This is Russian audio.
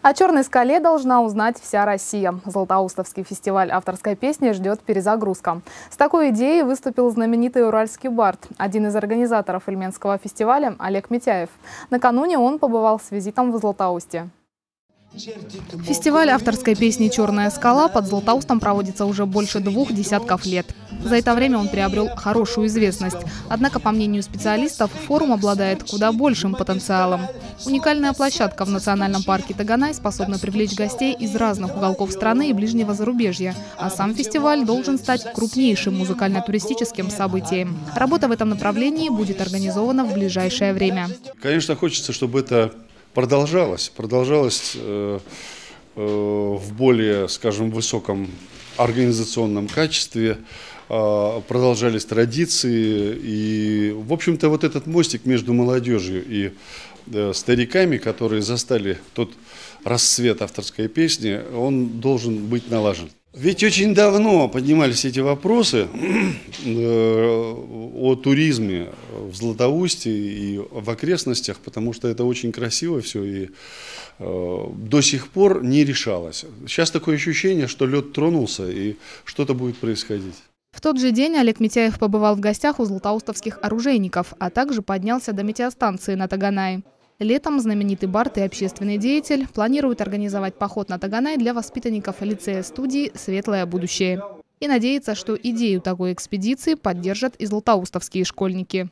О «Черной скале» должна узнать вся Россия. Златоустовский фестиваль авторской песни ждет перезагрузка. С такой идеей выступил знаменитый уральский бард. Один из организаторов Ильменского фестиваля – Олег Митяев. Накануне он побывал с визитом в Златоусте. Фестиваль авторской песни «Черная скала» под Златоустом проводится уже больше двух десятков лет. За это время он приобрел хорошую известность. Однако, по мнению специалистов, форум обладает куда большим потенциалом. Уникальная площадка в национальном парке Таганай способна привлечь гостей из разных уголков страны и ближнего зарубежья. А сам фестиваль должен стать крупнейшим музыкально-туристическим событием. Работа в этом направлении будет организована в ближайшее время. Конечно, хочется, чтобы это продолжалось, продолжалось э, э, в более, скажем, высоком организационном качестве, э, продолжались традиции, и, в общем-то, вот этот мостик между молодежью и стариками, которые застали тот расцвет авторской песни, он должен быть налажен. Ведь очень давно поднимались эти вопросы э, о туризме в Златоусте и в окрестностях, потому что это очень красиво все и э, до сих пор не решалось. Сейчас такое ощущение, что лед тронулся и что-то будет происходить. В тот же день Олег Митяев побывал в гостях у златоустовских оружейников, а также поднялся до метеостанции на Таганае. Летом знаменитый бард и общественный деятель планирует организовать поход на Таганай для воспитанников лицея студии «Светлое будущее». И надеется, что идею такой экспедиции поддержат и златоустовские школьники.